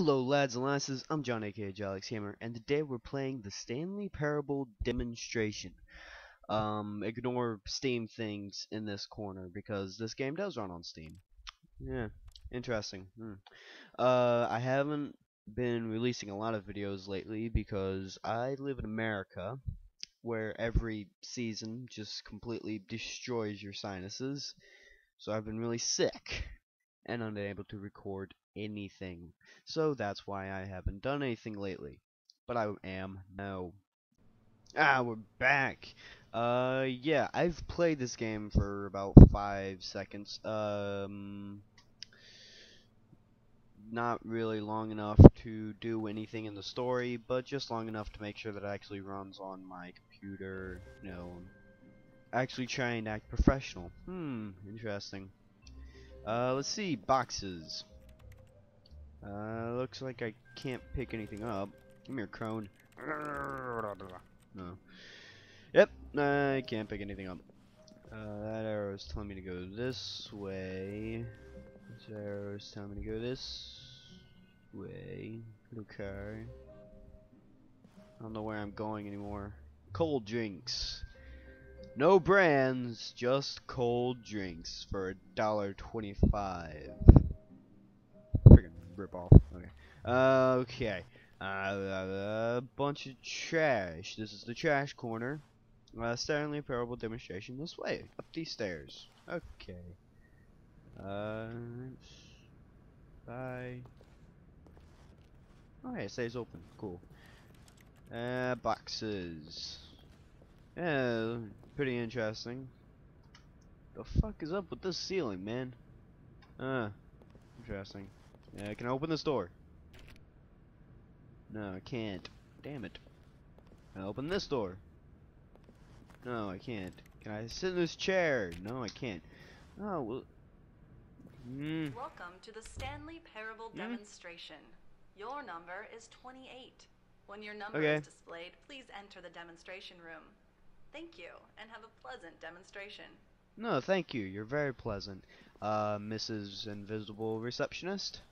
Hello lads and lasses, I'm John aka Jalex Gamer, and today we're playing the Stanley Parable Demonstration. Um, ignore Steam things in this corner because this game does run on Steam. Yeah, interesting. Hmm. Uh, I haven't been releasing a lot of videos lately because I live in America where every season just completely destroys your sinuses. So I've been really sick and unable to record anything. So that's why I haven't done anything lately. But I am now. Ah, we're back. Uh, yeah, I've played this game for about five seconds. Um, not really long enough to do anything in the story, but just long enough to make sure that it actually runs on my computer. You know, actually try and act professional. Hmm, interesting. Uh, let's see, boxes. Uh, looks like I can't pick anything up. Come here, crone. No. Yep, I can't pick anything up. Uh, that arrow is telling me to go this way. This arrow is telling me to go this way. Okay. I don't know where I'm going anymore. Cold drinks. No brands, just cold drinks for a dollar twenty-five. Freaking rip off. Okay. Uh, okay. Uh, a bunch of trash. This is the trash corner. Uh, Stanley Parable demonstration this way, up these stairs. Okay. Uh, bye. Oh, yeah, it stays open. Cool. Uh, boxes. Yeah, pretty interesting. The fuck is up with this ceiling, man? Uh, interesting. Yeah, can I open this door? No, I can't. Damn it. Can I open this door? No, I can't. Can I sit in this chair? No, I can't. Oh, well. Mm. Welcome to the Stanley Parable Hmm? demonstration. Your number is 28. When your number Okay. is displayed, please enter the demonstration room. Thank you, and have a pleasant demonstration. No, thank you. You're very pleasant. Uh, Mrs. Invisible Receptionist?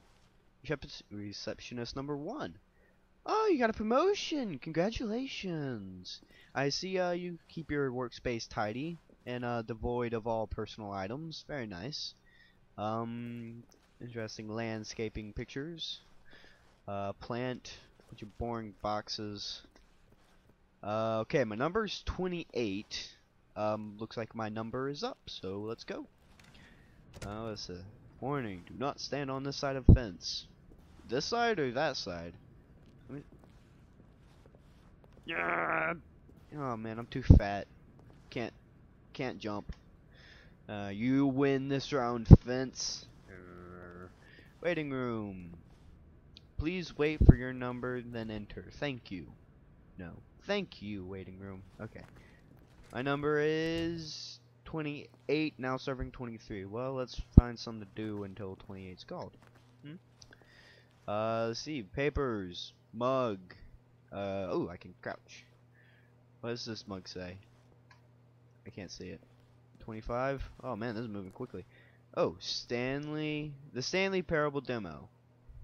Receptionist number one. Oh, you got a promotion! Congratulations! I see uh, you keep your workspace tidy and uh, devoid of all personal items. Very nice. Um, interesting landscaping pictures. Uh, plant, bunch of boring boxes. Uh, okay, my number's 28. Um, looks like my number is up, so let's go. Oh, it's a warning. Do not stand on this side of the fence. This side or that side? Me... Yeah. Oh man, I'm too fat. Can't, can't jump. Uh, you win this round, fence. Err. Waiting room. Please wait for your number, then enter. Thank you. No. Thank you, waiting room. Okay. My number is 28, now serving 23. Well, let's find something to do until 28's called. Hmm? Uh, let's see. Papers. Mug. Uh, oh, I can crouch. What does this mug say? I can't see it. 25? Oh man, this is moving quickly. Oh, Stanley. The Stanley Parable Demo.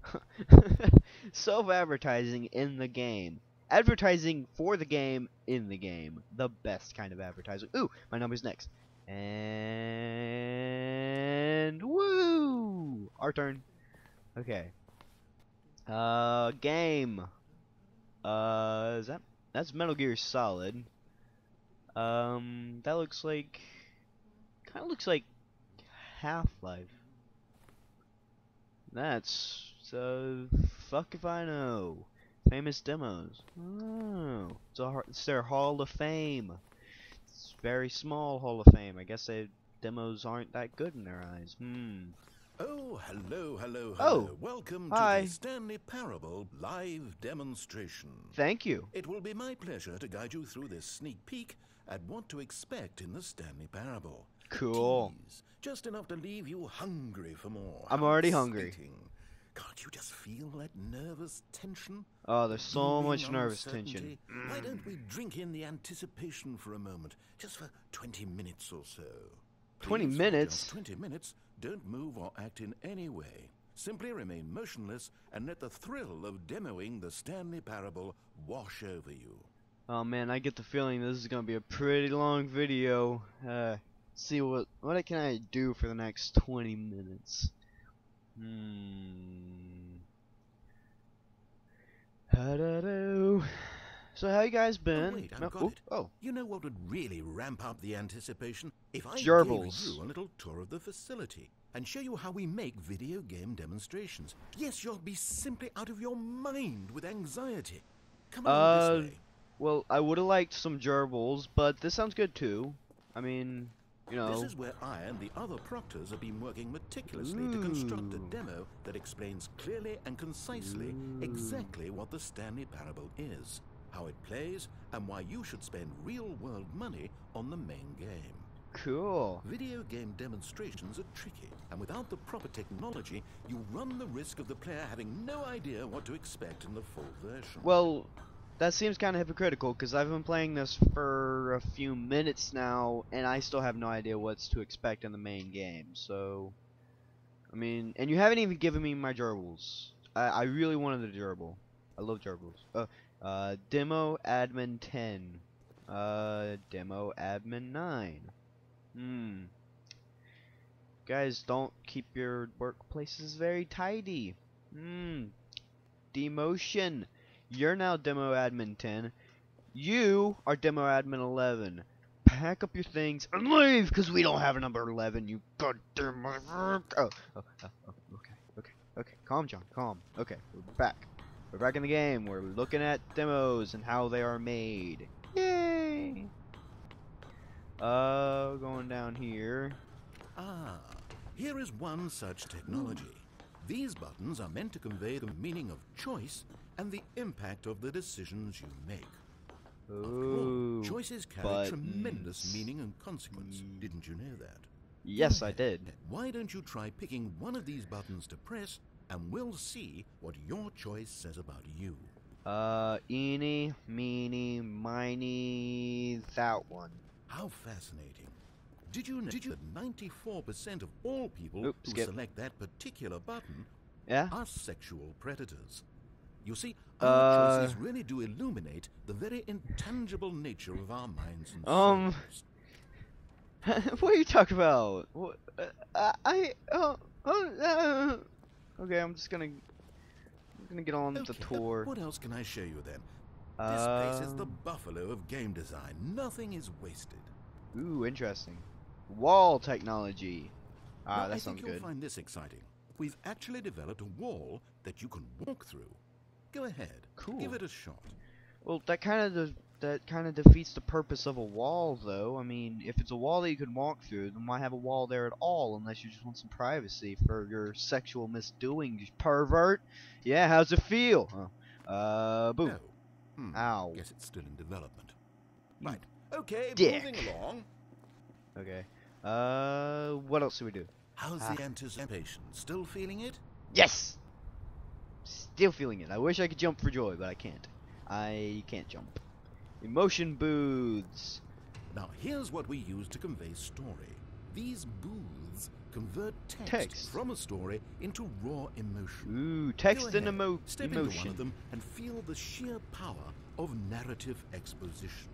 Self-advertising in the game. Advertising for the game in the game. The best kind of advertising. Ooh, my number's next. And woo! Our turn. Okay. Uh, game. Uh, is that that's Metal Gear Solid. Um, that looks like kind of looks like Half-Life. That's so fuck if I know. Famous demos. Oh, it's, a, it's their Hall of Fame. It's very small Hall of Fame. I guess they demos aren't that good in their eyes. Hmm. Oh, hello, hello, hello. Oh, Welcome hi. to the Stanley Parable live demonstration. Thank you. It will be my pleasure to guide you through this sneak peek at what to expect in the Stanley Parable. Cool. Tease, just enough to leave you hungry for more. I'm already hungry. Can't you just feel that nervous tension? Oh, there's so much nervous tension. uncertainty? Why don't we drink in the anticipation for a moment, just for 20 minutes or so? 20 Please, for minutes? 20 minutes. Don't move or act in any way. Simply remain motionless and let the thrill of demoing the Stanley Parable wash over you. Oh man, I get the feeling this is gonna be a pretty long video. Uh, see what what can I do for the next 20 minutes? Hmm. So how you guys been? wait, I've got oh, it. oh, You know what would really ramp up the anticipation? If I Gerbils. gave you a little tour of the facility and show you how we make video game demonstrations. Yes, you'll be simply out of your mind with anxiety. Come on Uh, this way. well, I would have liked some gerbils, but this sounds good too. I mean, you know. This is where I and the other proctors have been working meticulously to construct a mm. demo that explains clearly and concisely exactly what the Stanley Parable is, how it plays, and why you should spend real-world money on the main game. Cool. Video game demonstrations are tricky, and without the proper technology, you run the risk of the player having no idea what to expect in the full version. Well, that seems kind of hypocritical because I've been playing this for a few minutes now, and I still have no idea what's to expect in the main game. So, I mean, and you haven't even given me my gerbils. I, I really wanted the gerbil. I love gerbils. Uh, uh, demo admin 10. Uh, demo admin 9. Hmm. Guys, don't keep your workplaces very tidy. Hmm. Demotion. You're now demo admin 10. You are demo admin 11. Pack up your things and leave because we don't have a number 11, you goddamn. Oh, oh, oh, oh, okay, okay, okay. Calm, John, calm. Okay, we're back. We're back in the game. We're looking at demos and how they are made. Yay! Uh, going down here. Ah, here is one such technology. These buttons are meant to convey the meaning of choice and the impact of the decisions you make. After all, choices carry tremendous meaning and consequence. Didn't you know that? Yes, I did. Why don't you try picking one of these buttons to press, and we'll see what your choice says about you. Uh, eeny, meeny, miny, that one. How fascinating. Did you know did you that 94% of all people Oop, who skip. select that particular button Yeah? are sexual predators? You see, Uh, our choices really do illuminate the very intangible nature of our minds and Um, souls. what are you talking about? What, uh, I, oh, oh, uh, okay, I'm just gonna, I'm gonna get on the Okay, uh, tour. What else can I show you then? This place is the Um, buffalo of game design. Nothing is wasted. Ooh, interesting. Wall technology. Ah, that I sounds think you'll find this exciting. We've actually developed a wall that you can walk through. Go ahead. Cool. Give it a shot. Well, that kind of that kind of defeats the purpose of a wall, though. I mean, if it's a wall that you can walk through, then why have a wall there at all? Unless you just want some privacy for your sexual misdoings, pervert. Yeah, how's it feel? Uh, boom. No. Hmm. Ow. Guess it's still in development. Right. Okay, dick. moving along. Okay. Uh, what else do we do? How's Ah. the anticipation? Still feeling it? Yes. Still feeling it. I wish I could jump for joy, but I can't. I can't jump. Emotion booths. Now, here's what we use to convey story. These booths convert text, Text. from a story into raw emotion. Ooh, Go text and ahead, emo- Step into one emotion. of them and feel the sheer power of narrative exposition.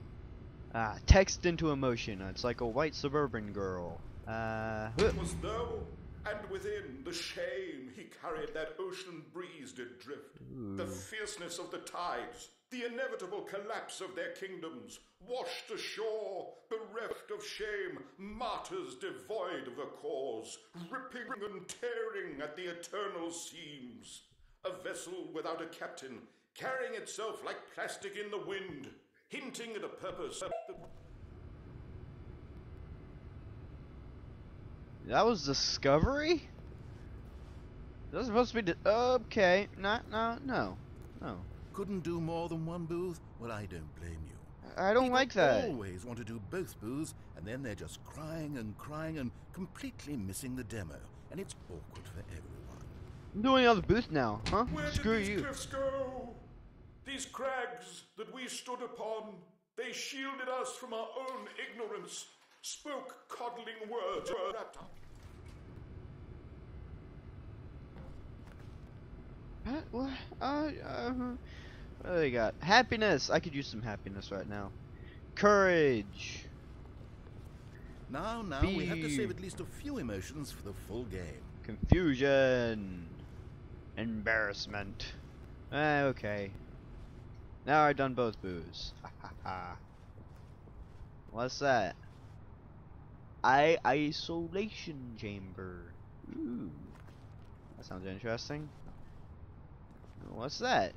Ah, text into emotion. It's like a white suburban girl. Uh, It was though, and within the shame he carried that ocean breeze did drift. The fierceness of the tides, the inevitable collapse of their kingdoms, washed ashore, bereft of shame, martyrs devoid of a cause, ripping and tearing at the eternal seams. A vessel without a captain, carrying itself like plastic in the wind, hinting at a purpose that that was Discovery? That was supposed to be. Di- okay, no, no, no, no. Couldn't do more than one booth? Well, I don't blame you. I don't People like that. always want to do both booths, and then they're just crying and crying and completely missing the demo, and it's awkward for everyone. I'm doing another booth now, huh? Where Screw did these you. cliffs go? These crags that we stood upon, they shielded us from our own ignorance, spoke coddling words. wrapped up. What? What? Uh, uh, what do they got? Happiness. I could use some happiness right now. Courage. Now, now, we have to save at least a few emotions for the full game. Confusion. Embarrassment. Ah, okay. Now I've done both boos. Ha ha ha. What's that? I isolation chamber. Ooh. That sounds interesting. What's that?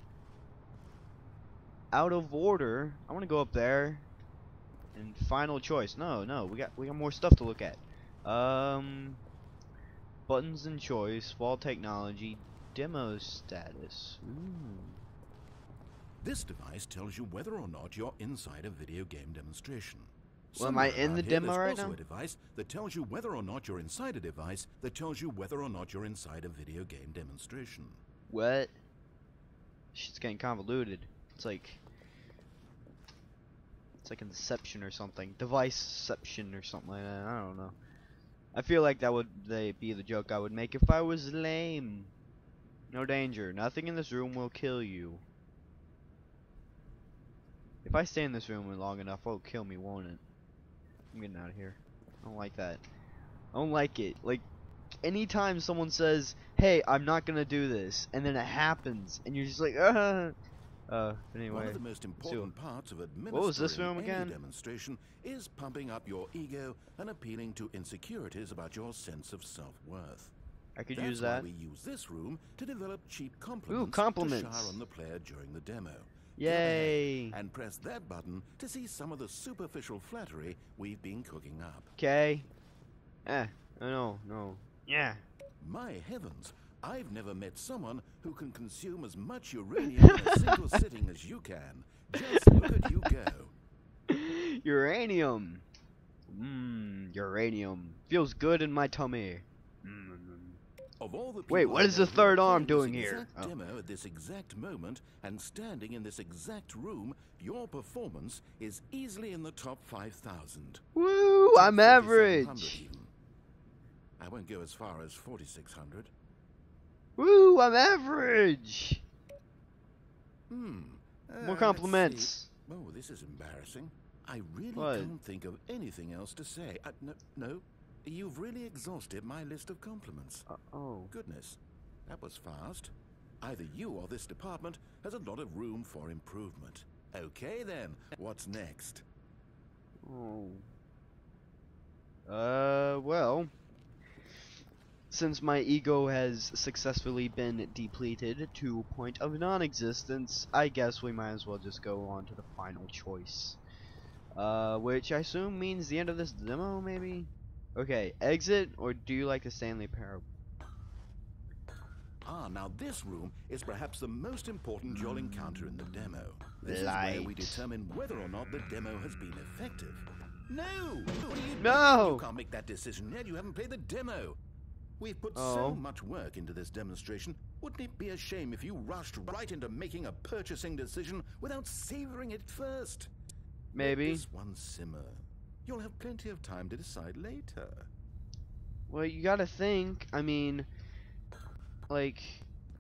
Out of order. I want to go up there. And final choice. No, no, we got we got more stuff to look at. Um buttons and choice, wall technology, demo status. Ooh. This device tells you whether or not you're inside a video game demonstration. Well, am I in the demo right also now? a device that tells you whether or not you're inside a device that tells you whether or not you're inside a video game demonstration. What? Shit's getting convoluted. It's like it's like Inception or something. Deviceception or something like that. I don't know. I feel like that would they be the joke I would make if I was lame. No danger. Nothing in this room will kill you. If I stay in this room long enough, it'll kill me, won't it? I'm getting out of here. I don't like that. I don't like it. Like, anytime someone says, "Hey, I'm not gonna do this," and then it happens, and you're just like, "Uh." Uh. But One anyway. of the most important parts of administering was this any again? demonstration is pumping up your ego and appealing to insecurities about your sense of self-worth. I could That's use why that. we use this room to develop cheap compliments, compliments. to shower on the player during the demo. Go Yay. And press that button to see some of the superficial flattery we've been cooking up. Okay. Eh. No. No. Yeah. My heavens, I've never met someone who can consume as much uranium in a single sitting as you can. Just look at you go. Uranium. Mmm. Uranium feels good in my tummy. Mm. Of all the Wait, what is the third arm doing here? Oh. Demo at this exact moment and standing in this exact room, your performance is easily in the top 5,000. Woo! I'm average. I won't go as far as 4,600. Woo! I'm average. Hmm. uh, More compliments. Oh, this is embarrassing. I really What? can't think of anything else to say. Uh, no, no, you've really exhausted my list of compliments. Uh, oh. Goodness, that was fast. Either you or this department has a lot of room for improvement. Okay then, what's next? Oh. Uh, well. Since my ego has successfully been depleted to a point of non-existence, I guess we might as well just go on to the final choice. Uh, which I assume means the end of this demo, maybe? Okay, exit, or do you like the Stanley Parable? Ah, now this room is perhaps the most important you'll encounter in the demo. This is where we determine whether or not the demo has been effective. No! You? No! You can't make that decision yet. You haven't played the demo. We've put Oh. so much work into this demonstration. Wouldn't it be a shame if you rushed right into making a purchasing decision without savoring it first? Let Maybe. this one simmer. You'll have plenty of time to decide later. Well, you gotta think. I mean, like,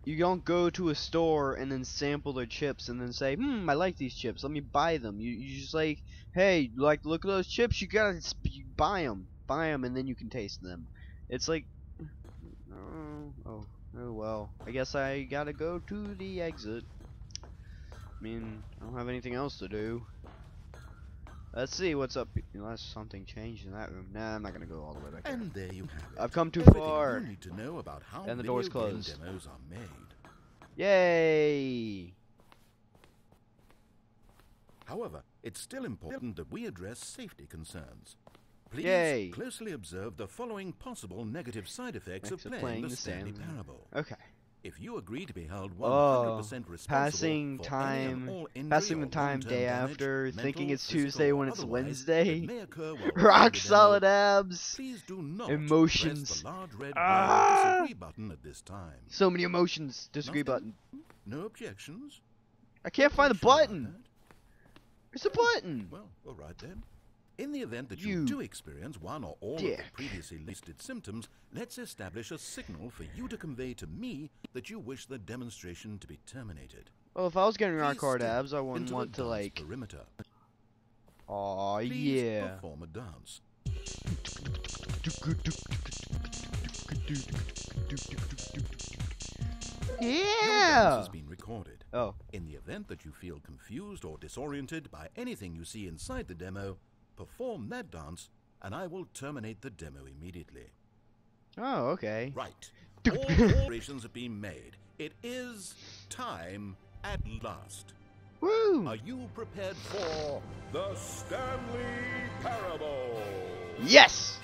you don't go to a store and then sample their chips and then say, "Hmm, I like these chips. Let me buy them." You you just like, "Hey, like look at those chips? You gotta you buy them, buy them, and then you can taste them." It's like, oh, oh, oh well. I guess I gotta go to the exit. I mean, I don't have anything else to do. Let's see what's up. Unless something changed in that room. Nah, I'm not gonna go all the way back. And there you have it. I've come too Everything far. You need to know about how And the door's closed. demos are made. Yay! However, it's still important that we address safety concerns. Please Yay. closely observe the following possible negative side effects of Effects playing, the Stanley Parable. Okay. If you agree to be held 100% Oh, responsible passing for time- passing the time day damage, after, mental, thinking it's Tuesday when it's Wednesday. that may occur while Rock solid abs. Please do not Emotions. press the large Ah! disagree button at this time. So many emotions. Disagree Nothing? button. No objections? I can't find the button. that? Where's the button? Well, all right then. In the event that you, You do experience one or all of the previously listed symptoms, let's establish a signal for you to convey to me that you wish the demonstration to be terminated. Well, if I was getting rock hard abs, I wouldn't want to like. perimeter. Aw, yeah. perform a dance Yeah. has been recorded. Oh, In the event that you feel confused or disoriented by anything you see inside the demo, perform that dance, and I will terminate the demo immediately. oh, okay. Right. All preparations have been made. It is time at last. Woo! Are you prepared for the Stanley Parable? Yes!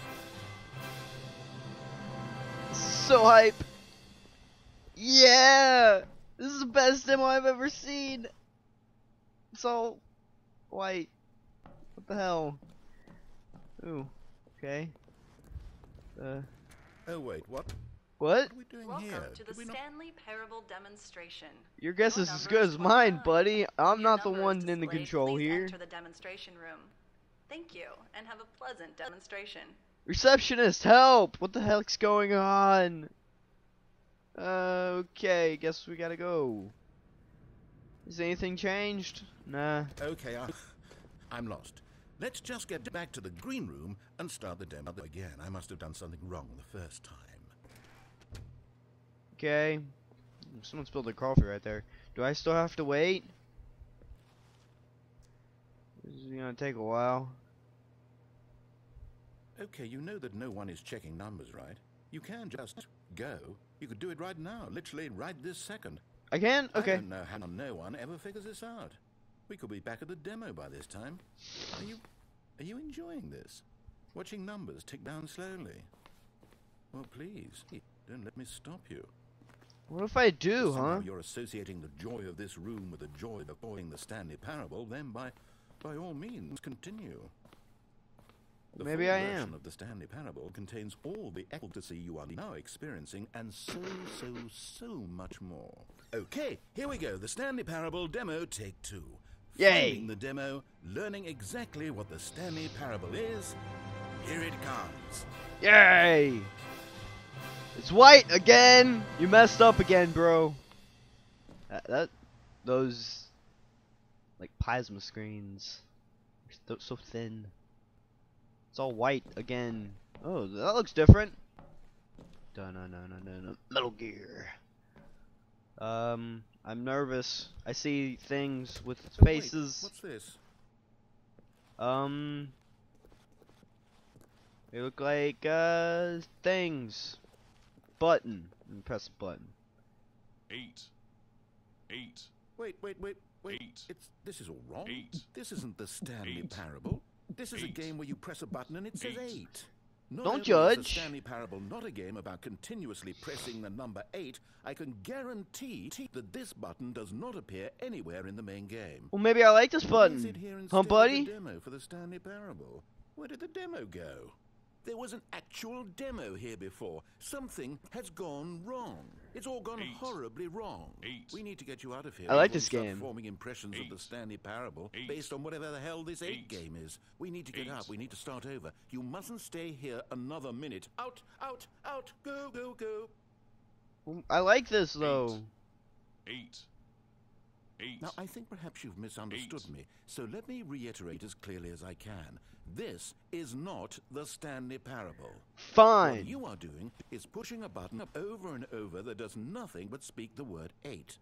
So hype! Yeah! This is the best demo I've ever seen! It's all white. What the hell? Ooh. Okay. Uh. Oh wait, what? What? What are we doing Welcome here? to the not- Stanley Parable demonstration. Your guess Your is as good as mine, 29. buddy. I'm Your not the one in the displayed. control Please here. Enter the demonstration room. Thank you, and have a pleasant demonstration. Receptionist, help! What the heck's going on? Okay, guess we gotta go. Has anything changed? Nah. Okay, I, I'm lost. Let's just get back to the green room and start the demo again. I must have done something wrong the first time. Okay. Someone spilled their coffee right there. Do I still have to wait? This is gonna take a while. Okay, you know that no one is checking numbers, right? You can just go. You could do it right now, literally right this second. I can? Okay. I don't know how no one ever figures this out. We could be back at the demo by this time. Are you are you enjoying this? Watching numbers tick down slowly? Well, please, don't let me stop you. What if I do, somehow huh? you're associating the joy of this room with the joy of avoiding the Stanley Parable, then by by all means continue. The Maybe I am. of the Stanley Parable contains all the ecstasy you are now experiencing and so, so, so much more. Okay, here we go. The Stanley Parable demo take two. Yay. Finding the demo, learning exactly what the Stanley Parable is. Here it comes. Yay! It's white again! You messed up again, bro. That, that those like plasma screens are so, thin. It's all white again. Oh, that looks different. Dun dun dun dun dun. dun. Metal Gear. Um, I'm nervous. I see things with Oh, wait, faces. what's this? Um, they look like uh things. Button. And press a button. Eight. Eight. Wait, wait, wait, wait. Eight. It's this is all wrong. Eight. This isn't the Stanley Eight. Parable. This is a game where you press a button and it says Eight. eight. Not Don't judge. The Stanley Parable not a game about continuously pressing the number eight. I can guarantee that this button does not appear anywhere in the main game. Well, maybe I like this Why is it button. here Huh, buddy? demo for the Stanley Parable? Where did the demo go? There was an actual demo here before. Something has gone wrong. It's all gone Eight. horribly wrong. Eight. We need to get you out of here. I like this game. Forming impressions of the Stanley Parable Eight. based on whatever the hell this eight, Eight. game is. We need to get Eight. out. We need to start over. You mustn't stay here another minute. Out, out, out. Go, go, go. I like this though. Eight. Eight. Now, I think perhaps you've misunderstood Eight. me, so let me reiterate as clearly as I can. This is not the Stanley Parable. Fine. What Fine. you are doing is pushing a button over and over that does nothing but speak the word 8.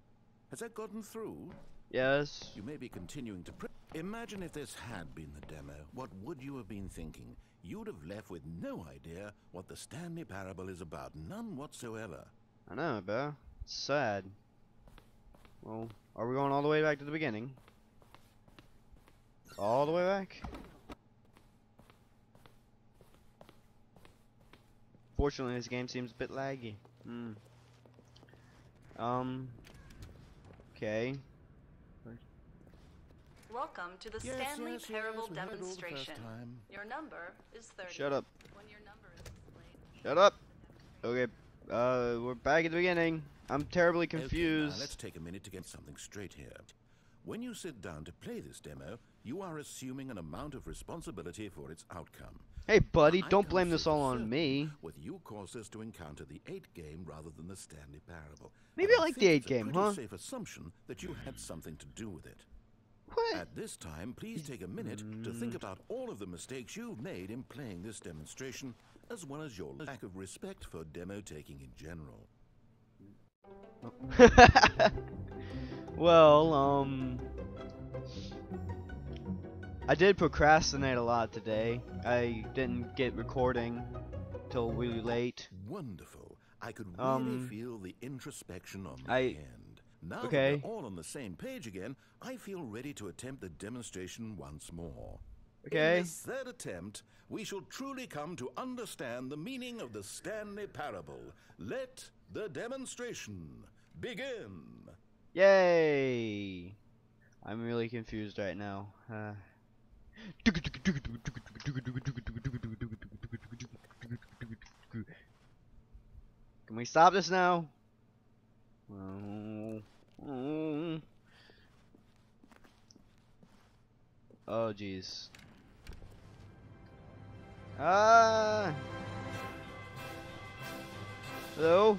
Has that gotten through? Yes. You may be continuing to press. Imagine if this had been the demo. What would you have been thinking? You'd have left with no idea what the Stanley Parable is about. None whatsoever. I know, bro. It's sad. Well, are we going all the way back to the beginning? All the way back? Fortunately, this game seems a bit laggy. Hmm. Um. Okay. Welcome to the Yes, Stanley yes, Parable yes, we heard it all the first demonstration. time. Your number is 30. Shut up. When your number is displayed. Shut up. Okay. Uh, we're back at the beginning. I'm terribly Okay, confused. let's take a minute to get something straight here. When you sit down to play this demo, you are assuming an amount of responsibility for its outcome. Hey, buddy, I don't blame this all on me. With you caused us to encounter the 8 game rather than the Stanley Parable. Maybe I like the think 8 it's a game, huh? safe assumption that you had something to do with it. What? At this time, please take a minute to think mm. about all of the mistakes you've made in playing this demonstration, as well as your lack of respect for demo taking in general. well, um, I did procrastinate a lot today. I didn't get recording till really late. Wonderful. I could really Um, feel the introspection on my I- end. Now okay. that we're all on the same page again, I feel ready to attempt the demonstration once more. Okay. In this third attempt, we shall truly come to understand the meaning of the Stanley Parable. Let the demonstration begin. Yay! I'm really confused right now. Uh, Can we stop this now? Oh jeez. Ah! Hello?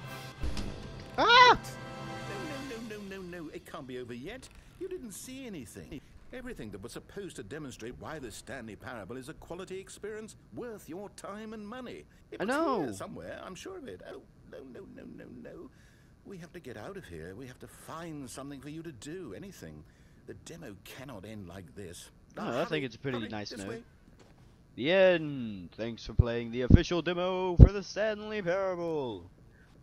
Ah! No, no, no, no, no, no. It can't be over yet. You didn't see anything. Everything that was supposed to demonstrate why the Stanley Parable is a quality experience worth your time and money. It I was here know. somewhere, I'm sure of it. Oh, no, no, no, no, no. We have to get out of here. We have to find something for you to do. Anything. The demo cannot end like this. No, Now, I think it's a pretty hurry, nice this note. way. The end. Thanks for playing the official demo for the Stanley Parable.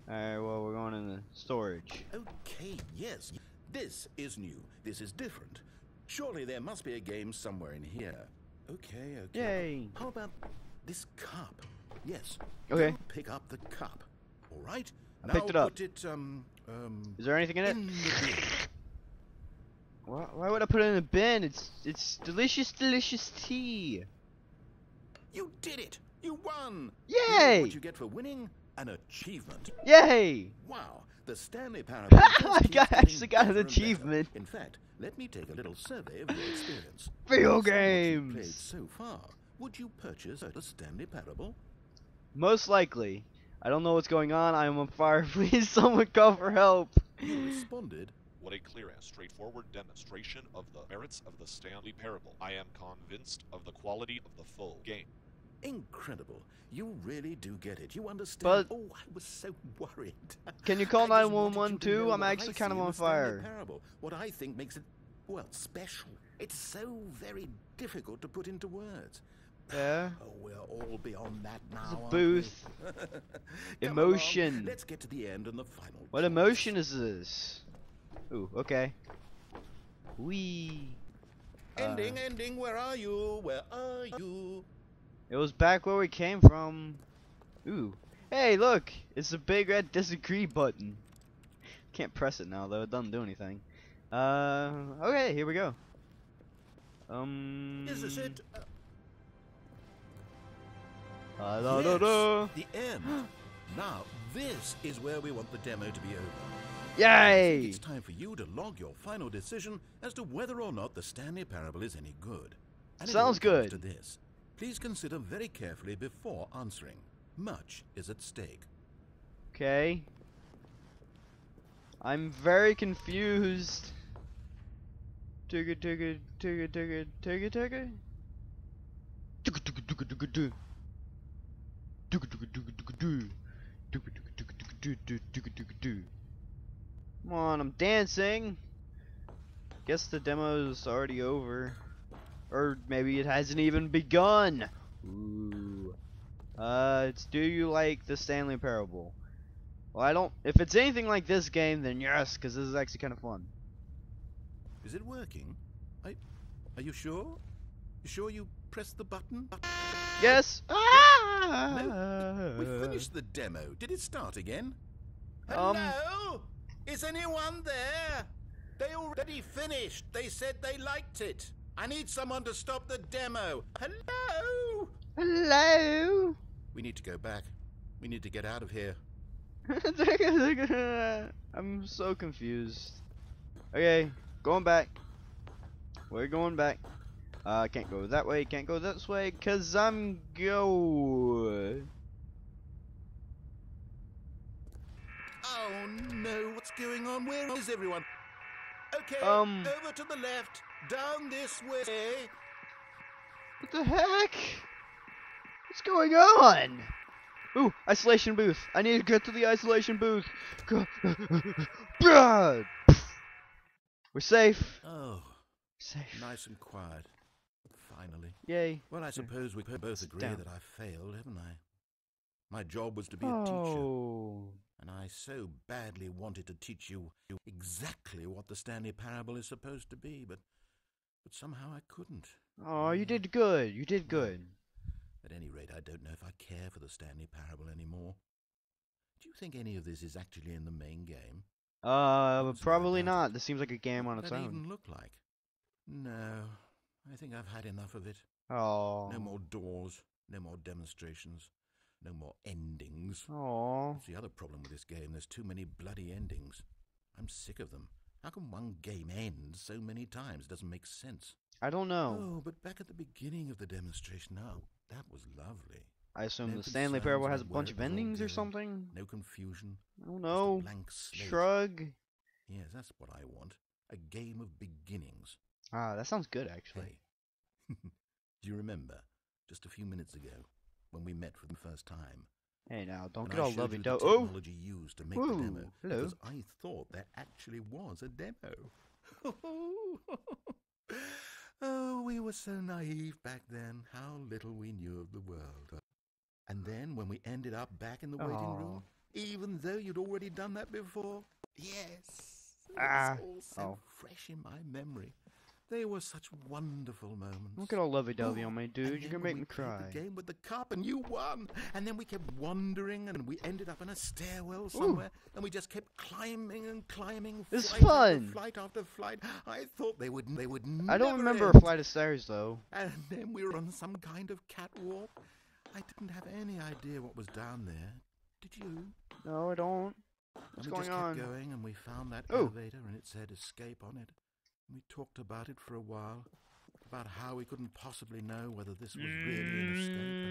Alright, well, we're going in the storage. Okay, yes. This is new. This is different. Surely there must be a game somewhere in here. Okay, okay. Yay. How about this cup? Yes. Okay. Go pick up the cup. All right. I now picked it up. Put it um um Is there anything in it? in the. Why, why would I put it in a bin? It's it's delicious, delicious tea. You did it. You won. You know Yay! what you get for winning? An achievement. Yay! Wow, the Stanley Parable. just I keeps got- getting actually got an better and better. achievement. In fact, let me take a little survey of your experience. Video Based on what played so far, would you purchase a Stanley Parable? Most likely. I don't know what's going on. I am on fire. Please, someone call for help. You responded, What a clear and straightforward demonstration of the merits of the Stanley Parable. I am convinced of the quality of the full game. Incredible. You really do get it. You understand. But- oh, I was so worried. Can you call I just wanted 911 you to too? I'm actually kind of on fire. Parable. What I think makes it, well, special. It's so very difficult to put into words. Yeah. Oh, we're all beyond that now. Booth. Emotion. along, Let's get to the end and the final. What emotion is this? Ooh, okay. Wee. Uh, Ending, ending. Where are you? Where are you? It was back where we came from. Ooh. Hey, look! It's a big red disagree button. Can't press it now though, it doesn't do anything. Uh, okay, here we go. Um. Is this it? Uh, Uh, da, da, yes, the end. now, this is where we want the demo to be over. Yay! It's time for you to log your final decision as to whether or not the Stanley Parable is any good. And Sounds good. To this, please consider very carefully before answering. Much is at stake. Okay. I'm very confused. Come on, I'm dancing. Guess the demo's already over. Or maybe it hasn't even begun. Ooh. Uh, it's do you like the Stanley Parable? Well, I don't. If it's anything like this game, then yes, because this is actually kind of fun. Is it working? I, are you sure? You sure you pressed the button? Yes. Ah! No, We finished the demo. Did it start again? Um, Hello? Is anyone there? They already finished. They said they liked it. I need someone to stop the demo. Hello? Hello. We need to go back. We need to get out of here. I'm so confused. Okay, going back. We're going back. Uh, can't go that way, can't go this way, cause I'm go. Oh no, what's going on? Where is everyone? Okay, Um. over to the left, down this way. What the heck? What's going on? Ooh, isolation booth. I need to get to the isolation booth. Go- We're safe. Oh, Safe. nice and quiet. Finally. Yay. Well, I suppose we could both agree down. that I failed, haven't I? My job was to be a teacher, Oh. and I so badly wanted to teach you exactly what the Stanley Parable is supposed to be, but but somehow I couldn't. Oh, you did good. You did good. At any rate, I don't know if I care for the Stanley Parable anymore. Do you think any of this is actually in the main game? Uh, probably not. This seems like a game on its that own. even look like? No, I think I've had enough of it. Oh. No more doors, no more demonstrations, no more endings. Oh. That's the other problem with this game. There's too many bloody endings. I'm sick of them. How can one game end so many times? It doesn't make sense. I don't know. Oh, but back at the beginning of the demonstration, oh, that was lovely. I assume no the Stanley Parable has a bunch of it was all endings or something. No confusion. I don't just a blank slate. Shrug. Yes, that's what I want. A game of beginnings. Ah, that sounds good actually. Hey, do you remember just a few minutes ago when we met for the first time? Hey, now don't and get I all lovey dovey. Oh, technology used to make Whoa, the demo hello. because I thought there actually was a demo. oh, we were so naive back then. How little we knew of the world. And then when we ended up back in the waiting room, even though you'd already done that before, yes, Ah, all so oh. fresh in my memory. They were such wonderful moments. Look at all lovey dovey Oh, on me, dude. You're gonna make we me cry. The game with the cup, and you won. And then we kept wandering, and we ended up in a stairwell somewhere, and we just kept climbing and climbing. This is flight after fun. Flight after flight. I thought they would. They would. I don't remember a flight of stairs though. And then we were on some kind of catwalk. I didn't have any idea what was down there. Did you? No, I don't. What's and we going just kept on? going, and we found that Oh. elevator, and it said escape on it. We talked about it for a while, about how we couldn't possibly know whether this was really an escape,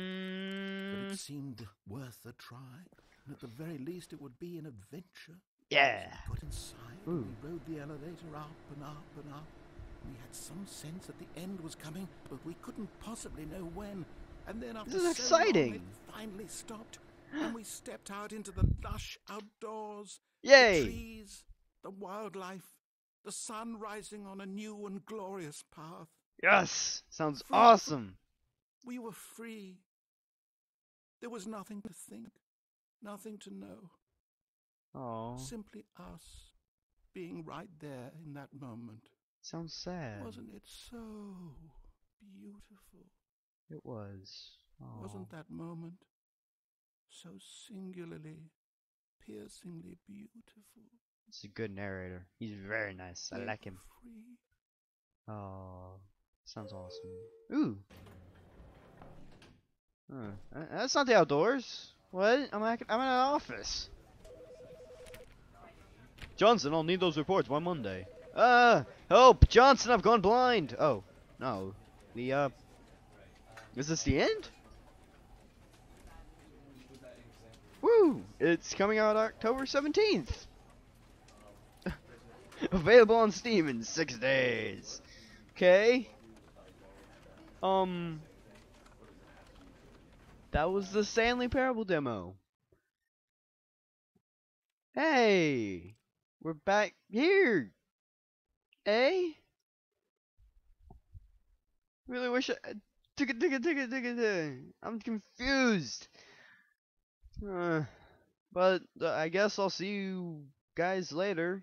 but Mm, it seemed worth a try. And at the very least, it would be an adventure. Yeah. So we got inside, Ooh. we rode the elevator up and up and up. We had some sense that the end was coming, but we couldn't possibly know when. And then after This is so long, it finally stopped, and we stepped out into the lush outdoors. Yay! The trees, the wildlife, the sun rising on a new and glorious path. Yes. Sounds Free. awesome. We were free. There was nothing to think, nothing to know. Oh, Simply us being right there in that moment. sounds sad. Wasn't it so beautiful? It was. Oh. Wasn't that moment so singularly, piercingly beautiful? He's a good narrator. He's very nice. I like him. Oh, sounds awesome. Ooh. Huh. Uh, That's not the outdoors. What? I'm at, I'm in an office. Johnson, I'll need those reports by Monday. Uh, help! Johnson, I've gone blind! Oh, no. The, uh... Is this the end? Woo! It's coming out October 17th! Available on Steam in six days. Okay. Um. That was the Stanley Parable demo. Hey, we're back here. Eh? Really wish I. Ticket, ticket, ticket, ticket, ticket. I'm confused. Uh, but uh, I guess I'll see you guys later